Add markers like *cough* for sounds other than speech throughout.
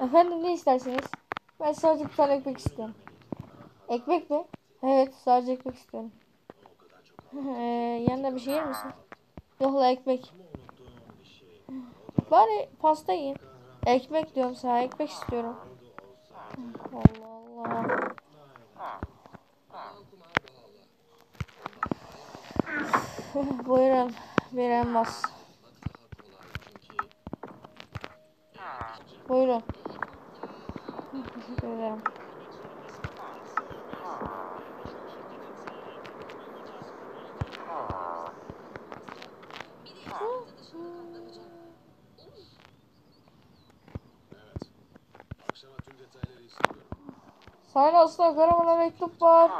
Efendim ne istersiniz? Ben sadece bir tane ekmek istiyorum. Ekmek mi? Evet sadece ekmek istiyorum. *laughs* Ee, yanında bir şey yer misin? Yok la ekmek. *laughs* Bari pasta yiyin. Ekmek diyorum sana ekmek istiyorum. Allah Allah. *laughs* Buyurun bir elmas. Buyurun. Teşekkür ederim. Sayın Aslan Karaman'a mektup var.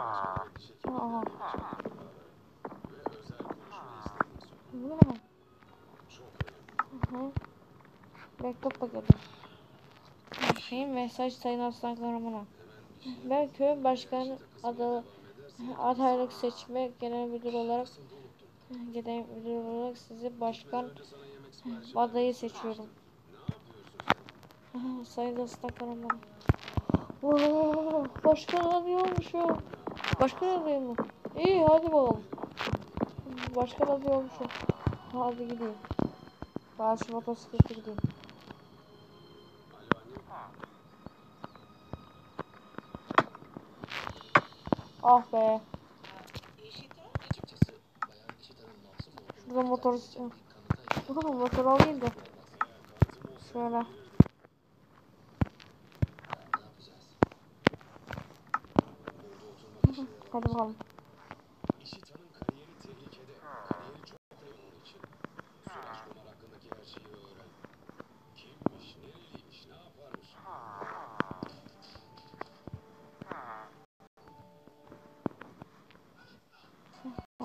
Aha. Ne? Çok önemli. Hı. Mektup paketi. Şey mesaj Sayın Aslan Karaman'a. Ben köy başkanı adı adaylık seçme genel müdür olarak genel müdür olarak sizi başkan adayı seçiyorum. Sayın Aslan Karaman. Oo, başkan adayı olmuşum. Başkan adayı mı? İyi hadi bakalım. Başkan adayı olmuşum. Hadi gideyim. Ben şu motosiklete gideyim. Ah be. Şurada motor istiyorum. Burada motor alayım da. Şöyle. Hadi bakalım.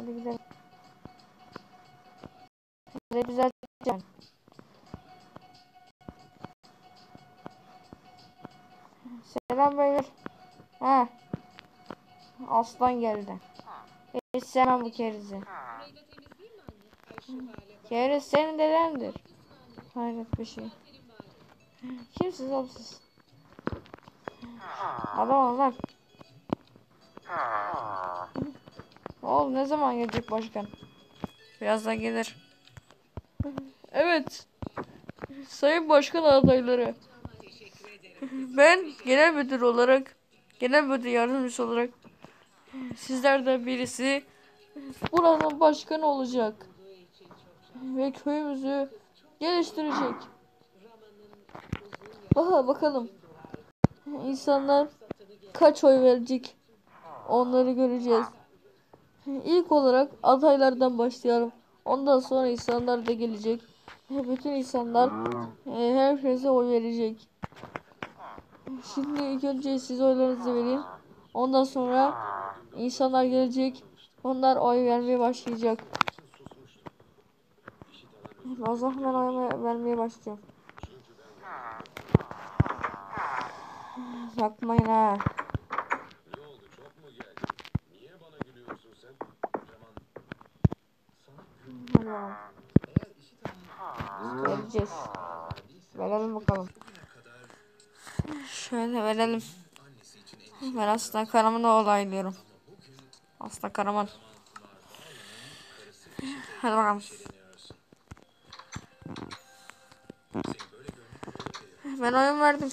Hadi gidelim. Hadi düzelteceğim. Selam beyler. He. Aslan geldi. Hiç sevmem bu kerizi. Keriz senin dedendir. Hayret bir şey. Kimsiz oğlum siz? Adam ol. Oğlum ne zaman gelecek başkan? Birazdan gelir. Evet. Sayın başkan adayları. Ben genel müdür olarak, genel müdür yardımcısı olarak sizlerden birisi buranın başkanı olacak. Ve köyümüzü geliştirecek. Aha bakalım. İnsanlar kaç oy verecek? Onları göreceğiz. İlk olarak adaylardan başlayalım. Ondan sonra insanlar da gelecek. Bütün insanlar e, herkese oy verecek. Şimdi ilk önce siz oylarınızı verin. Ondan sonra insanlar gelecek. Onlar oy vermeye başlayacak. O zaman ben oy vermeye başlıyorum. Yakmayın ha. Ne oldu, çok mu geldi? Niye bana gülüyorsun sen? Ceman, sana İşitan'ın Vereceğiz. Verelim bakalım. Şöyle verelim. Ben Aslan Karaman'ı olaylıyorum. Aslan Karaman. Hadi bakalım. Ben oyun verdim.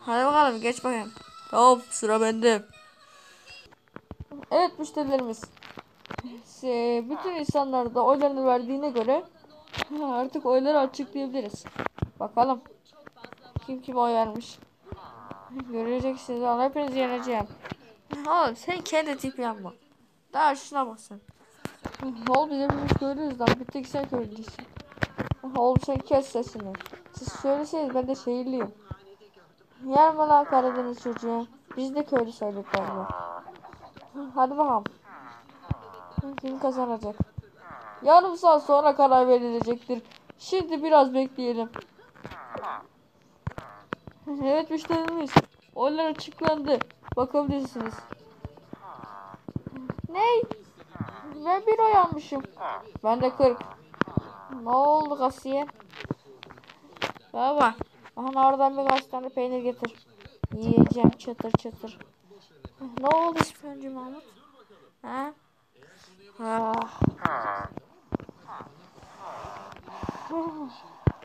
Hadi bakalım geç bakayım. Tamam sıra bende. Evet müşterilerimiz. Se- Bütün insanlar da oylarını verdiğine göre *laughs* artık oyları açıklayabiliriz. Bakalım. Kim kim oy vermiş. Göreceksiniz. Ama hepinizi yeneceğim. Oğlum sen kendi tip yapma. Daha şuna bak sen. *laughs* Oğlum biz hepimiz köylüyüz lan. Bir tek sen köylü değilsin. Oğlum sen kes sesini. Siz söyleseniz ben de şehirliyim. Yer mi lan Karadeniz çocuğu? Biz de köylü söyledik galiba. Hadi bakalım. Kim kazanacak? Yarım saat sonra karar verilecektir. Şimdi biraz bekleyelim. *laughs* Evet müşterimiz. Oylar açıklandı. Bakabilirsiniz. Ney? Ben bir oy. Ben de 40. Ne oldu kasiye? Baba. Aha oradan birkaç tane peynir getir. Yiyeceğim çıtır çıtır. Ne oldu İspanyolcu Mahmut? Ha? Ha.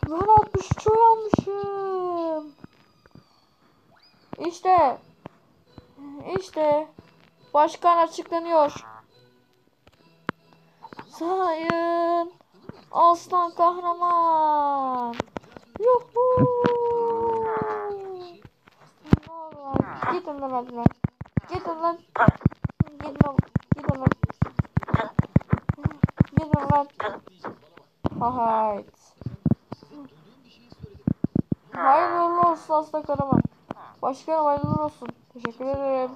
Ben 63 oy almışım. İşte. İşte. Başkan açıklanıyor. Sayın Aslan kahraman. Yuhu. Gidin lan hadi lan. Lan. Gidin lan. Gidin lan. Lan. Hayt. Hayırlı olsun Aslan kahraman. Başkanım hayırlı olsun. Teşekkür ederim.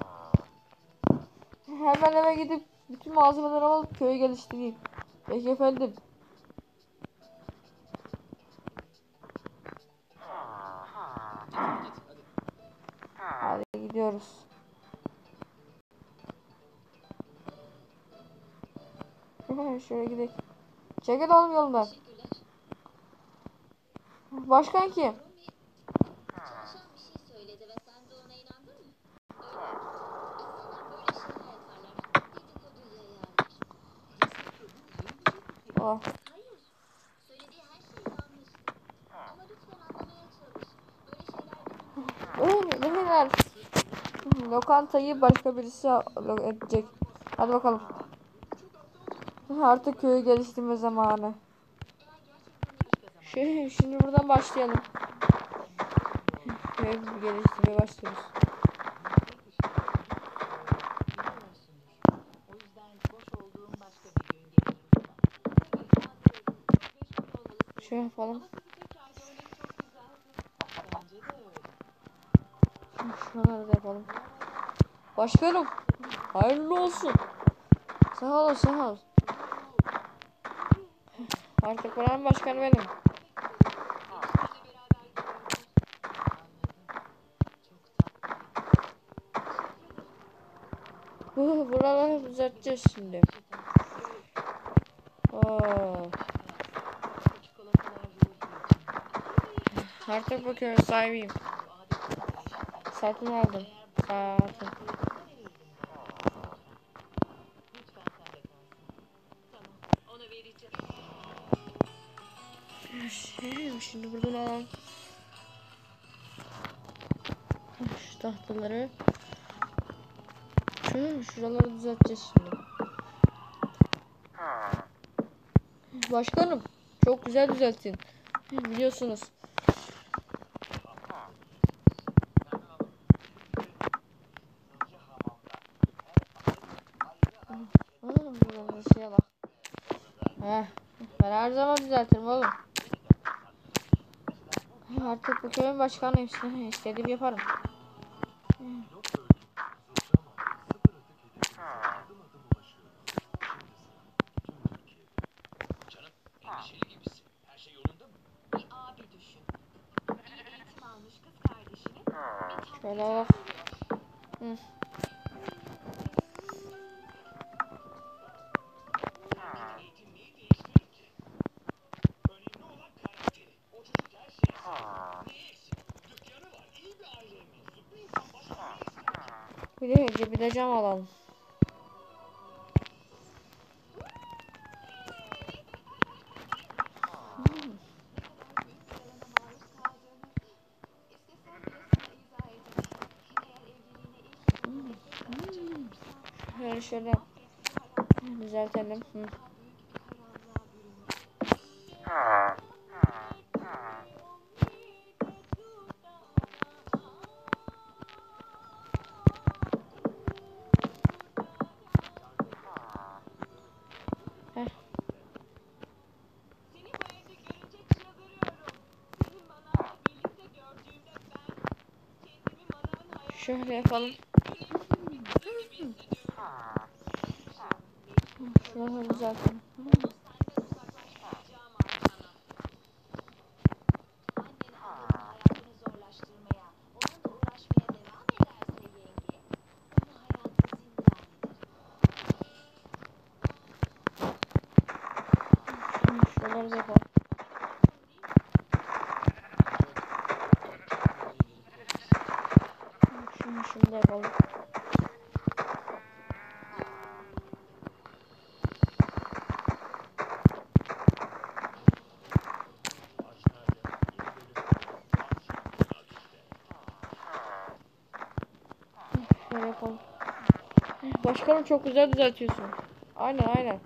Hemen eve gidip bütün malzemeleri alıp köyü geliştireyim. Peki efendim. Hadi gidiyoruz. *laughs* Şöyle gidelim. Çekil oğlum yolundan. Başkan kim? Dedikoduya yayarlar. Oh. Lokantayı başka birisi edecek. Hadi bakalım. Artık köyü geliştirme zamanı. Şey, şimdi buradan başlayalım. Köyü geliştirmeye başlıyoruz. Şey yapalım. Öyle. Şuraları da yapalım. Başkanım. Hayırlı olsun. Sağ ol, sağ ol. Artık buranın başkanı benim. Bu buraları düzelteceğiz şimdi. İçin. Artık bu köyün sahibiyim. Satın aldım. Satın. Şimdi buradan alalım. Şu tahtaları. Şöyle şuraları düzelteceğiz şimdi. Başkanım çok güzel düzelttin. Biliyorsunuz. Aa, ben her zaman düzeltirim oğlum. Artık bu köyün başkanıyım. İstediğimi yaparım. Canım endişeli gibisin. Destek olacak olursan Şöyle şöyle düzeltelim. Hı. Onun hayatı zindan eder. Şuraları da yapalım. Şunu da yapalım. Başkanım çok güzel düzeltiyorsun. Aynen aynen.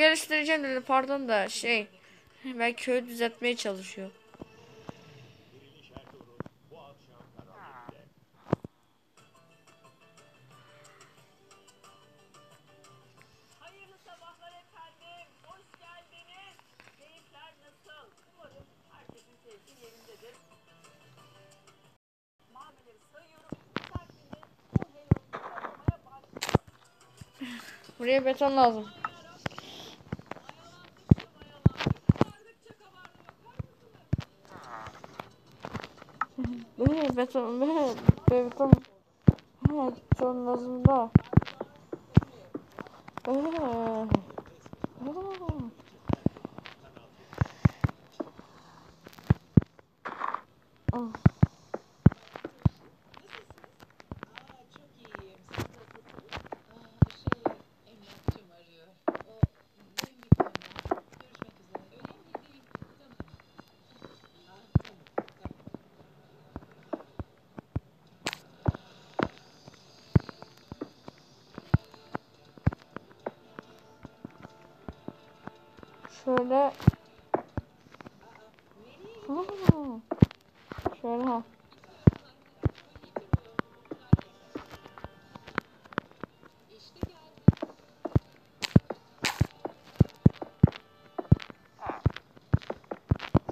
Geliştireceğim dedi pardon da şey ben köyü düzeltmeye çalışıyor. Diriliş Ertuğrul bu Böyle beton Ha, beton lazım da. Ee, ee. Ah. Aa çok iyiyim. Siz nasılsınız? Aa şey emlakçım arıyor. O ben mükemmel. Görüşmek üzere. Önemli değil. Tamam. Aa tamam. Tamam. Şöyle. Şöyle ha.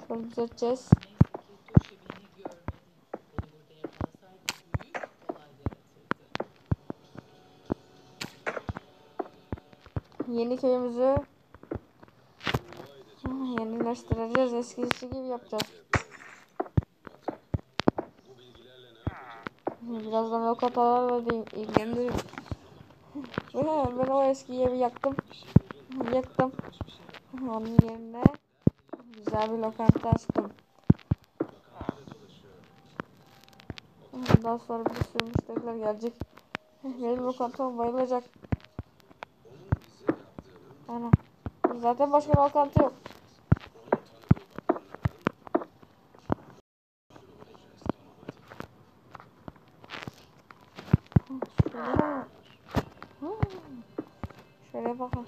Şöyle düzelteceğiz. Neyse ki yenileştireceğiz. Eskisi gibi yapacağız. Birazdan da ilgilenirim. Ve ben o eski evi yaktım. Yaktım. Onun yerine güzel bir lokanta açtım. Daha sonra bir sürü müşteriler gelecek. Benim lokantama bayılacak. Ana. Zaten başka lokanta yok. Şöyle. Hmm. Şöyle bakın.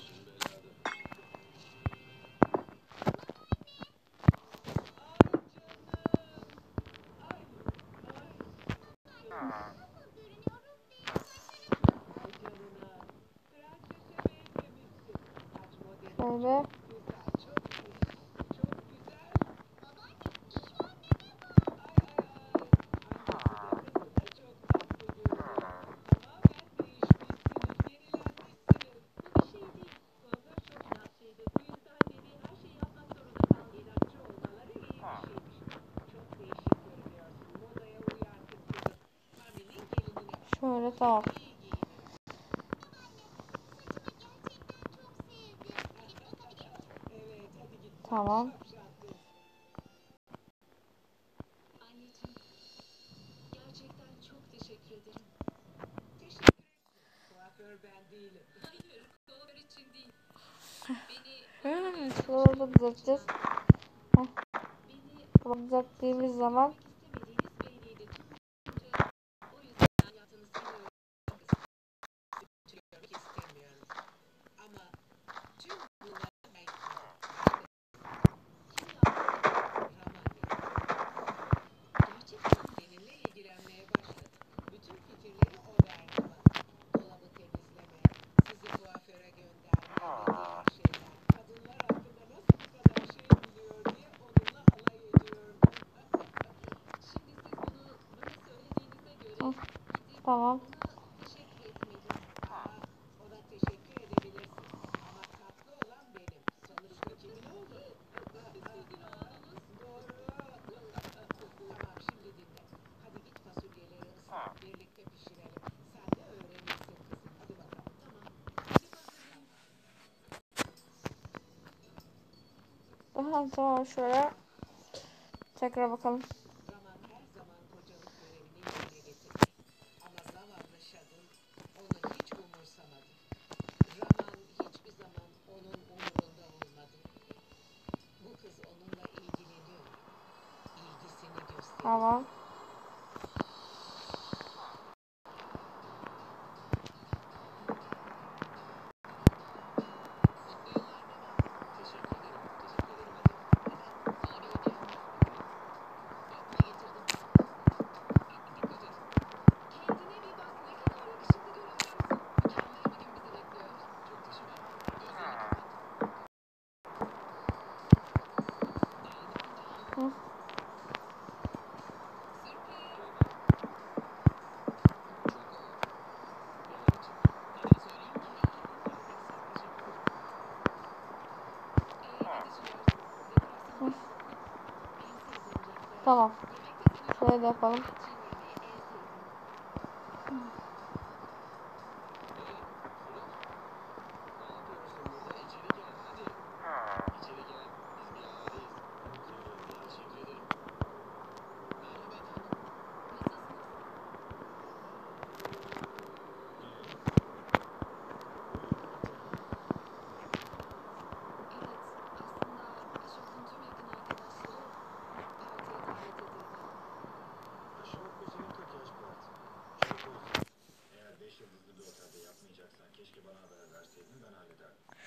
Şöyle. Şöyle tamam. Tamam. Anneciğim, gerçekten çok teşekkür ederim. Kuaför ben değilim. Hayır, kuaför için değil. Beni, Hmm, beni Bunu düzelttiğimiz zaman Tamam. Daha sonra şöyle tekrar bakalım. 好吧 Tamam. Şöyle de yapalım.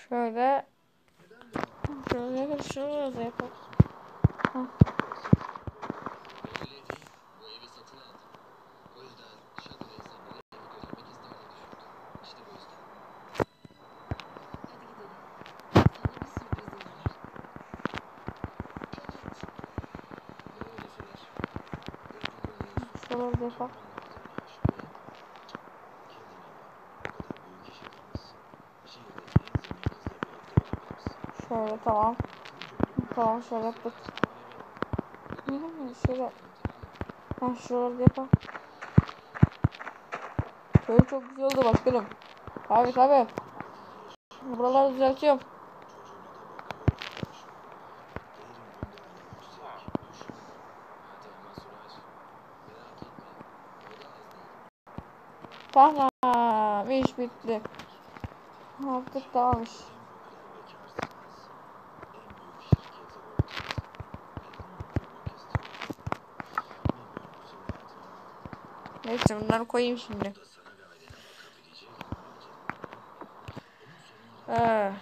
Şöyle. Şöyle şöyle yapalım. Şöyle yapalım. Şöyle tamam. Tamam şöyle yaptık. şöyle. Ben şuraları yapalım. Şöyle çok güzel oldu başkanım. Tabi tabi. Buraları düzeltiyorum. Tamam iş bitti. Artık tamam iş. Neyse bunları koyayım şimdi. Ee.